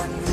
Thanks.